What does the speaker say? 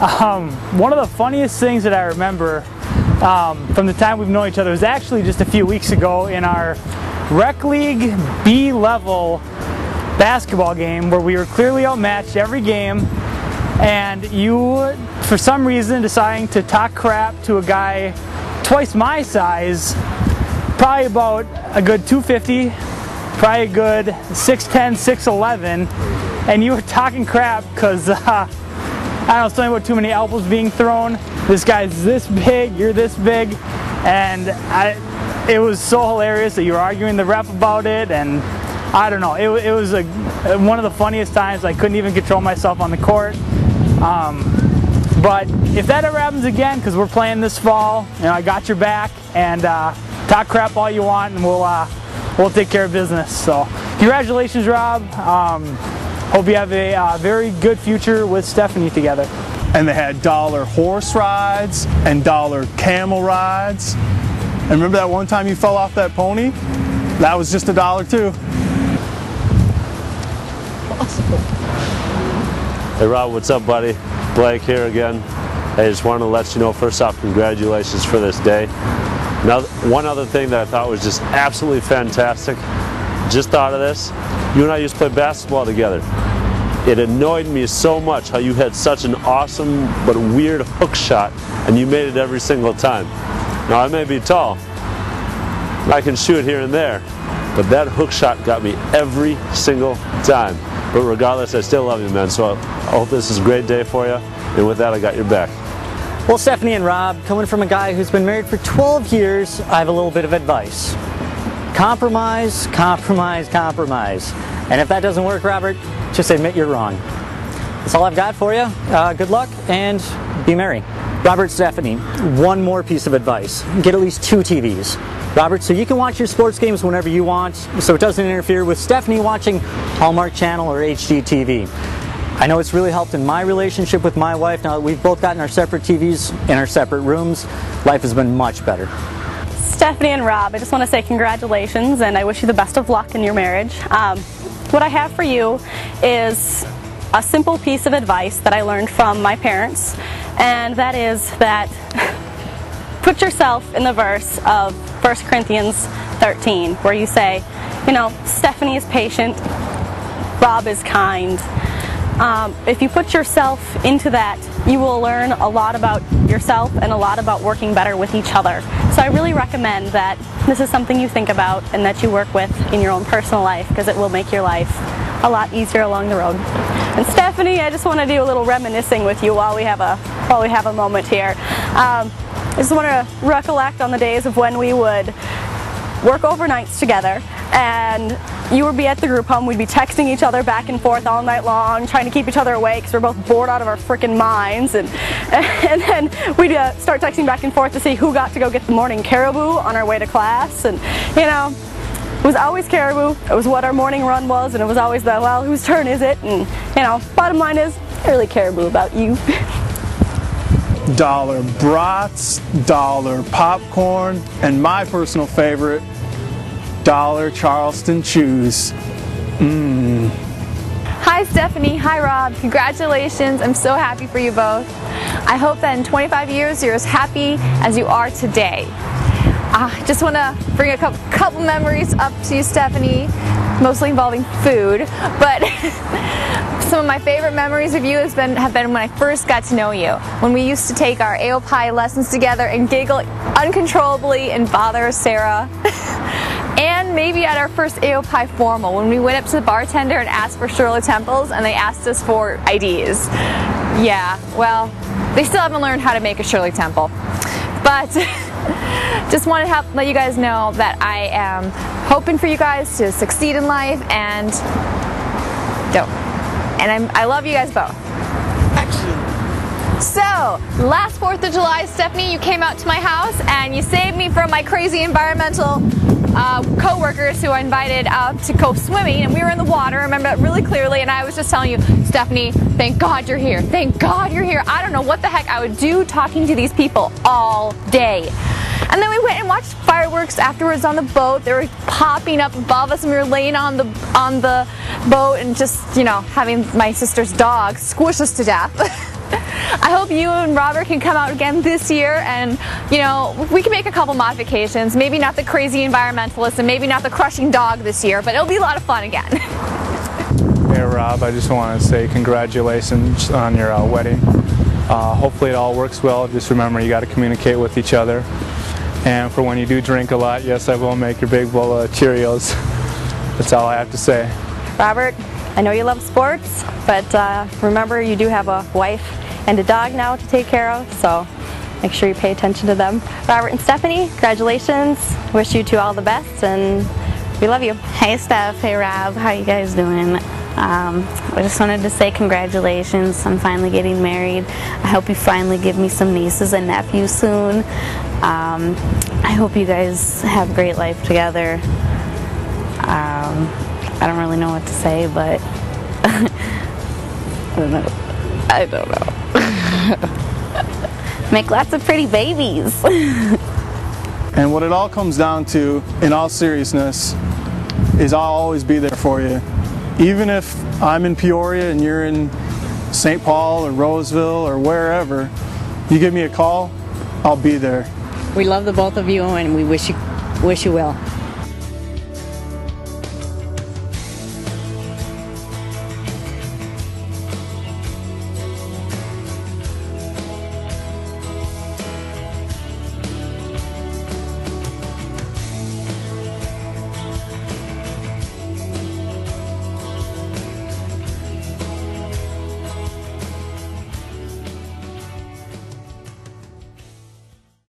Um, one of the funniest things that I remember um, from the time we've known each other was actually just a few weeks ago in our rec league B level basketball game where we were clearly outmatched every game and you for some reason deciding to talk crap to a guy twice my size probably about a good 250 probably a good 6'10 6'11 and you were talking crap because uh, I don't know something about too many elbows being thrown. This guy's this big you're this big. And I, it was so hilarious that you were arguing the ref about it. And I don't know it, it was a, one of the funniest times. I couldn't even control myself on the court. Um, but if that ever happens again because we're playing this fall you know I got your back. And uh, talk crap all you want and we'll uh, we'll take care of business. So congratulations Rob. Um, hope you have a uh, very good future with Stephanie together and they had dollar horse rides and dollar camel rides and remember that one time you fell off that pony? That was just a dollar too. Hey Rob, what's up buddy? Blake here again. I just wanted to let you know first off, congratulations for this day. Now, one other thing that I thought was just absolutely fantastic, just thought of this, you and I used to play basketball together. It annoyed me so much how you had such an awesome but weird hook shot and you made it every single time. Now I may be tall, I can shoot here and there, but that hook shot got me every single time. But regardless, I still love you, man. So I hope this is a great day for you. And with that, I got your back. Well, Stephanie and Rob, coming from a guy who's been married for 12 years, I have a little bit of advice. Compromise, compromise, compromise. And if that doesn't work, Robert, just admit you're wrong. That's all I've got for you. Uh, good luck and be merry. Robert Stephanie, one more piece of advice. Get at least two TVs. Robert, so you can watch your sports games whenever you want, so it doesn't interfere with Stephanie watching Hallmark Channel or HGTV. I know it's really helped in my relationship with my wife. Now that we've both gotten our separate TVs in our separate rooms, life has been much better. Stephanie and Rob, I just want to say congratulations and I wish you the best of luck in your marriage. Um, what I have for you is a simple piece of advice that I learned from my parents, and that is that put yourself in the verse of 1 Corinthians 13, where you say, you know, Stephanie is patient, Rob is kind. Um, if you put yourself into that, you will learn a lot about yourself and a lot about working better with each other. So I really recommend that this is something you think about and that you work with in your own personal life because it will make your life a lot easier along the road. And Stephanie, I just want to do a little reminiscing with you while we have a while we have a moment here. Um, I just want to recollect on the days of when we would work overnights together and you would be at the group home, we'd be texting each other back and forth all night long, trying to keep each other awake because we're both bored out of our freaking minds. And, and then we'd uh, start texting back and forth to see who got to go get the morning caribou on our way to class. And, you know, it was always caribou. It was what our morning run was, and it was always the, well, whose turn is it? And, you know, bottom line is, I really caribou about you. dollar brats, dollar popcorn, and my personal favorite, dollar Charleston Chews. Mmm. Hi Stephanie, hi Rob, congratulations, I'm so happy for you both. I hope that in 25 years you're as happy as you are today. I just want to bring a couple, couple memories up to you Stephanie, mostly involving food, but some of my favorite memories of you has been, have been when I first got to know you, when we used to take our AOPI lessons together and giggle uncontrollably and bother Sarah. maybe at our first AOPI formal when we went up to the bartender and asked for Shirley Temples and they asked us for IDs. Yeah, well, they still haven't learned how to make a Shirley Temple. But just want to help let you guys know that I am hoping for you guys to succeed in life and don't. And I'm, I love you guys both. So, last 4th of July, Stephanie, you came out to my house and you saved me from my crazy environmental uh, co-workers who I invited out to go swimming and we were in the water, I remember that really clearly and I was just telling you, Stephanie, thank God you're here. Thank God you're here. I don't know what the heck I would do talking to these people all day. And then we went and watched fireworks afterwards on the boat. They were popping up above us and we were laying on the on the boat and just, you know, having my sister's dog squish us to death. I hope hope you and Robert can come out again this year and, you know, we can make a couple modifications. Maybe not the crazy environmentalist and maybe not the crushing dog this year, but it'll be a lot of fun again. Hey Rob, I just want to say congratulations on your uh, wedding. Uh, hopefully it all works well. Just remember you got to communicate with each other. And for when you do drink a lot, yes, I will make your big bowl of Cheerios. That's all I have to say. Robert, I know you love sports, but uh, remember you do have a wife and a dog now to take care of, so make sure you pay attention to them. Robert and Stephanie, congratulations. Wish you two all the best, and we love you. Hey Steph, hey Rob, how you guys doing? Um, I just wanted to say congratulations on finally getting married. I hope you finally give me some nieces and nephews soon. Um, I hope you guys have a great life together. Um, I don't really know what to say, but I don't know. I don't know. Make lots of pretty babies. And what it all comes down to, in all seriousness, is I'll always be there for you. Even if I'm in Peoria and you're in St. Paul or Roseville or wherever, you give me a call, I'll be there. We love the both of you and we wish you wish you well.